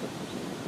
何?